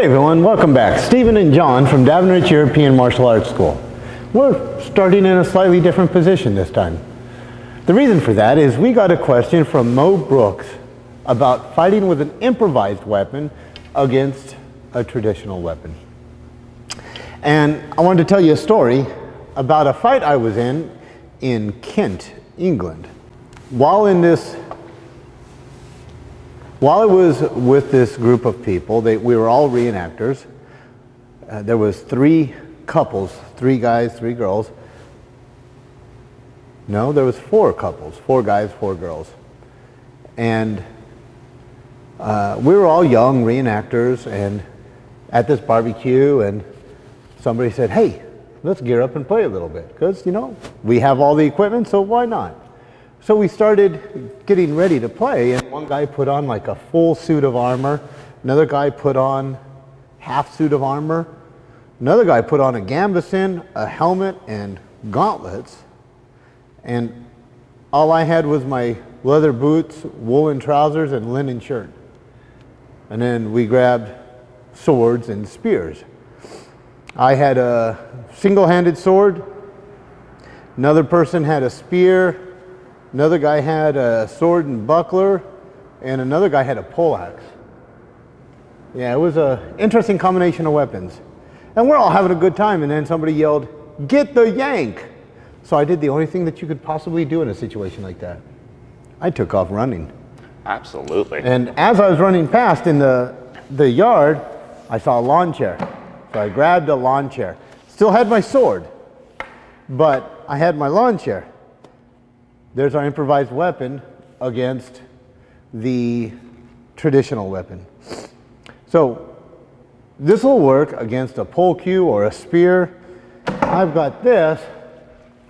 Hey everyone, welcome back. Stephen and John from Davenriche European Martial Arts School. We're starting in a slightly different position this time. The reason for that is we got a question from Mo Brooks about fighting with an improvised weapon against a traditional weapon. And I wanted to tell you a story about a fight I was in in Kent, England. While in this while I was with this group of people, they, we were all reenactors. Uh, there was three couples, three guys, three girls. No, there was four couples, four guys, four girls. And uh, we were all young reenactors and at this barbecue and somebody said, hey, let's gear up and play a little bit because, you know, we have all the equipment, so why not? So we started getting ready to play, and one guy put on like a full suit of armor. Another guy put on half suit of armor. Another guy put on a gambeson, a helmet, and gauntlets. And all I had was my leather boots, woolen trousers, and linen shirt. And then we grabbed swords and spears. I had a single-handed sword. Another person had a spear Another guy had a sword and buckler, and another guy had a poleaxe. Yeah, it was an interesting combination of weapons. And we're all having a good time, and then somebody yelled, Get the yank! So I did the only thing that you could possibly do in a situation like that. I took off running. Absolutely. And as I was running past in the, the yard, I saw a lawn chair. So I grabbed a lawn chair. Still had my sword, but I had my lawn chair. There's our improvised weapon against the traditional weapon. So this will work against a pole cue or a spear. I've got this,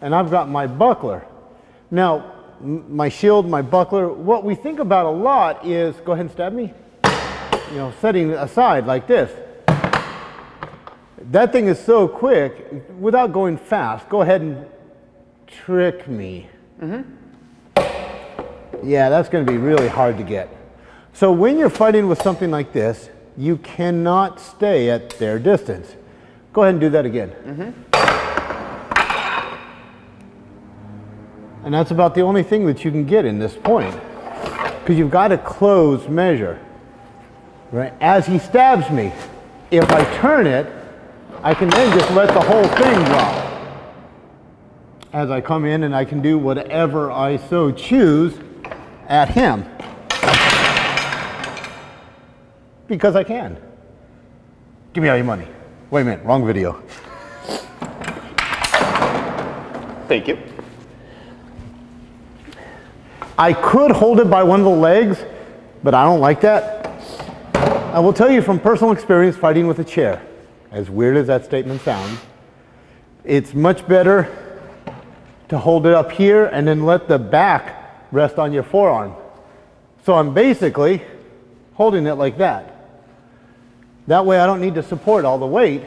and I've got my buckler. Now, my shield, my buckler, what we think about a lot is, go ahead and stab me, you know, setting aside like this. That thing is so quick, without going fast, go ahead and trick me. Mm-hmm. Yeah, that's going to be really hard to get. So when you're fighting with something like this, you cannot stay at their distance. Go ahead and do that again. Mm-hmm. And that's about the only thing that you can get in this point. Because you've got a closed measure. Right? As he stabs me, if I turn it, I can then just let the whole thing drop as I come in and I can do whatever I so choose at him. Because I can. Give me all your money. Wait a minute, wrong video. Thank you. I could hold it by one of the legs, but I don't like that. I will tell you from personal experience fighting with a chair, as weird as that statement sounds, it's much better to hold it up here and then let the back rest on your forearm. So I'm basically holding it like that. That way I don't need to support all the weight.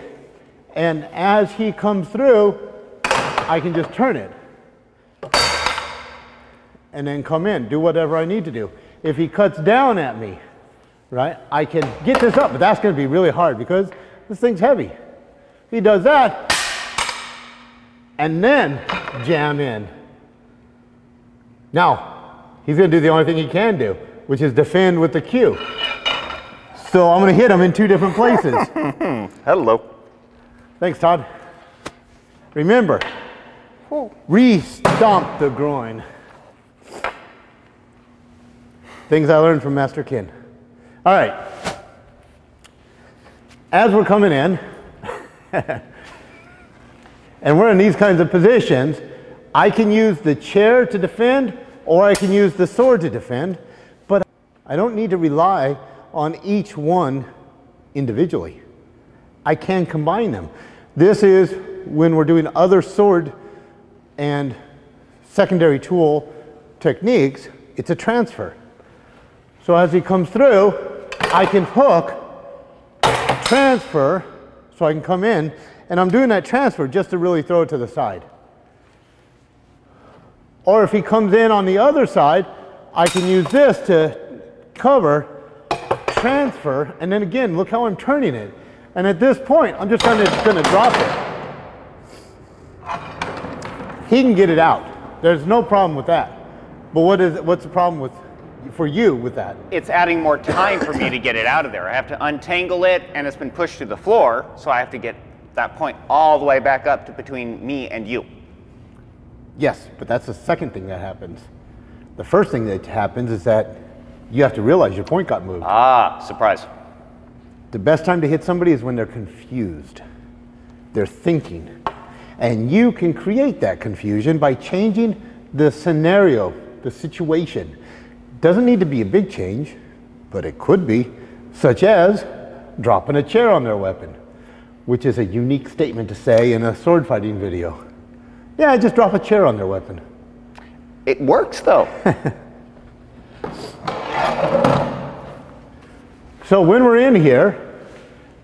And as he comes through, I can just turn it. And then come in, do whatever I need to do. If he cuts down at me, right, I can get this up, but that's going to be really hard because this thing's heavy. He does that, and then jam in. Now, he's going to do the only thing he can do, which is defend with the cue. So I'm going to hit him in two different places. Hello. Thanks, Todd. Remember, re-stomp the groin. Things I learned from Master Kin. All right. As we're coming in, and we're in these kinds of positions, I can use the chair to defend or I can use the sword to defend, but I don't need to rely on each one individually. I can combine them. This is when we're doing other sword and secondary tool techniques, it's a transfer. So as he comes through, I can hook, transfer, so I can come in, and I'm doing that transfer just to really throw it to the side. Or if he comes in on the other side, I can use this to cover, transfer, and then again, look how I'm turning it. And at this point, I'm just gonna, drop it. He can get it out. There's no problem with that. But what is, what's the problem with, for you with that? It's adding more time for me to get it out of there. I have to untangle it, and it's been pushed to the floor, so I have to get that point all the way back up to between me and you. Yes, but that's the second thing that happens. The first thing that happens is that you have to realize your point got moved. Ah, surprise. The best time to hit somebody is when they're confused. They're thinking. And you can create that confusion by changing the scenario, the situation. Doesn't need to be a big change, but it could be, such as dropping a chair on their weapon, which is a unique statement to say in a sword fighting video. Yeah, just drop a chair on their weapon. It works though. So when we're in here,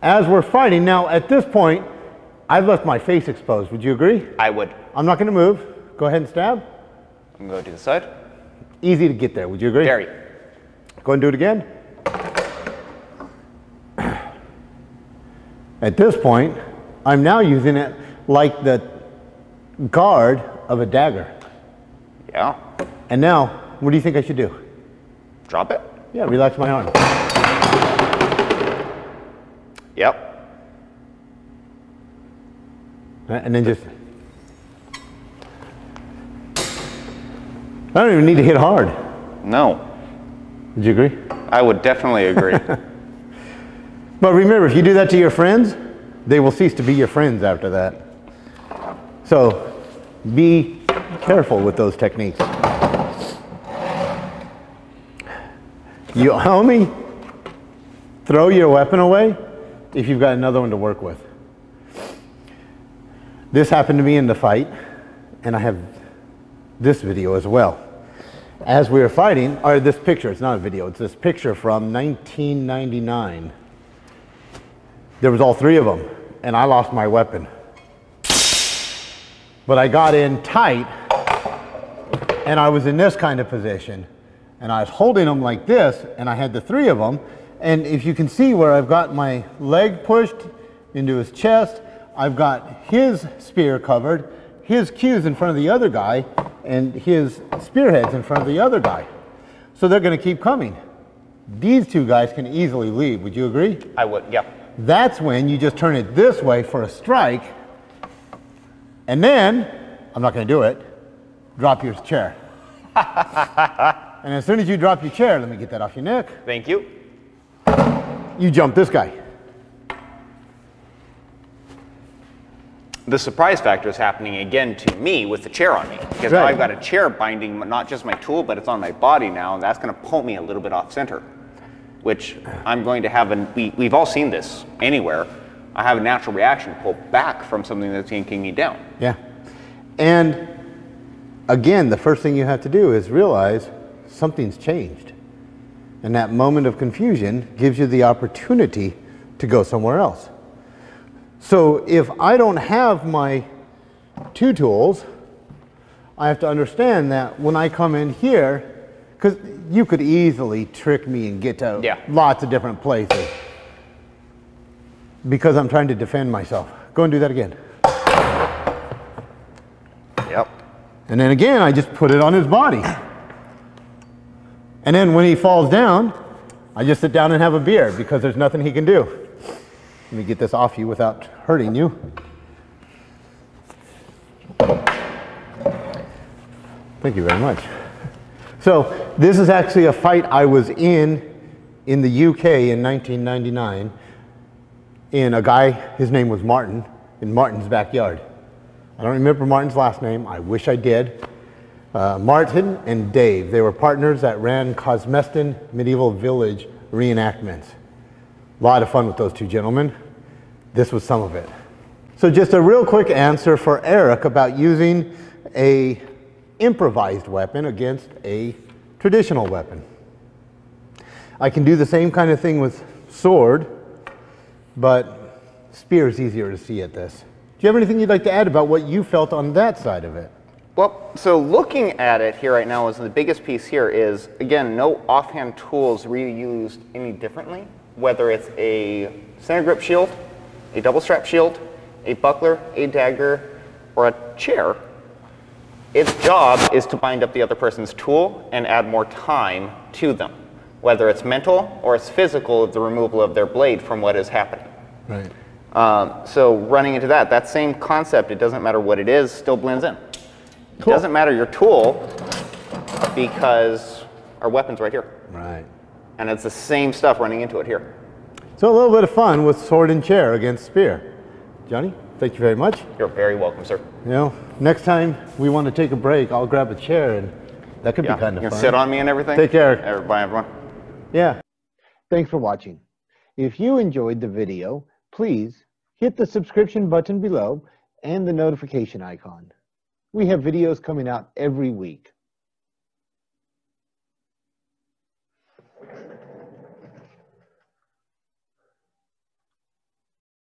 as we're fighting, now at this point, I've left my face exposed. Would you agree? I would. I'm not going to move. Go ahead and stab. I'm going to go to the side. Easy to get there. Would you agree? Very. Go and do it again. At this point, I'm now using it like the guard of a dagger. Yeah. And now, what do you think I should do? Drop it. Yeah, relax my arm. Yep. And then just. I don't even need to hit hard. No. Would you agree? I would definitely agree. But remember, if you do that to your friends, they will cease to be your friends after that. So be careful with those techniques. You only throw your weapon away if you've got another one to work with. This happened to me in the fight, and I have this video as well. As we were fighting, or this picture, it's not a video, it's this picture from 1999. There was all three of them, and I lost my weapon. But I got in tight, and I was in this kind of position, and I was holding them like this, and I had the three of them, and if you can see where I've got my leg pushed into his chest, I've got his spear covered, his cues in front of the other guy, and his spearheads in front of the other guy. So they're going to keep coming. These two guys can easily leave. Would you agree? I would. Yep. That's when you just turn it this way for a strike. And then, I'm not going to do it, drop your chair. and as soon as you drop your chair, let me get that off your neck, Thank you. you jump this guy. The surprise factor is happening again to me with the chair on me because now Right. I've got a chair binding not just my tool, but it's on my body now, and that's going to pull me a little bit off center, which I'm going to have. An, we, we've all seen this anywhere. I have a natural reaction to pull back from something that's yanking me down. Yeah. And again, the first thing you have to do is realize something's changed. And that moment of confusion gives you the opportunity to go somewhere else. So if I don't have my two tools, I have to understand that when I come in here, because you could easily trick me and get to Yeah. lots of different places because I'm trying to defend myself. Go and do that again. Yep. And then again, I just put it on his body. And then when he falls down, I just sit down and have a beer because there's nothing he can do. Let me get this off you without hurting you. Thank you very much. So this is actually a fight I was in in the UK in 1999 in a guy, his name was Martin, in Martin's backyard. I don't remember Martin's last name. I wish I did. Uh, Martin and Dave, they were partners that ran Cosmeston Medieval Village reenactments. A lot of fun with those two gentlemen. This was some of it. So just a real quick answer for Eric about using a improvised weapon against a traditional weapon. I can do the same kind of thing with sword, but spear is easier to see at this. Do you have anything you'd like to add about what you felt on that side of it? Well, so looking at it here right now is the biggest piece here is, again, no offhand tools really used any differently. whether it's a center grip shield, a double strap shield, a buckler, a dagger, or a chair, its job is to bind up the other person's tool and add more time to them, whether it's mental or it's physical, the removal of their blade from what is happening. Right. Um, so running into that, that same concept, it doesn't matter what it is, still blends in. It Cool. doesn't matter your tool because our weapon's right here. Right. And it's the same stuff running into it here. So a little bit of fun with sword and chair against spear. Johnny, thank you very much. You're very welcome, sir. You know, next time we want to take a break, I'll grab a chair and that could Yeah, be kind you of can fun. sit on me and everything. Take care. Everybody, everyone. Yeah. Thanks for watching. If you enjoyed the video, please hit the subscription button below and the notification icon. We have videos coming out every week.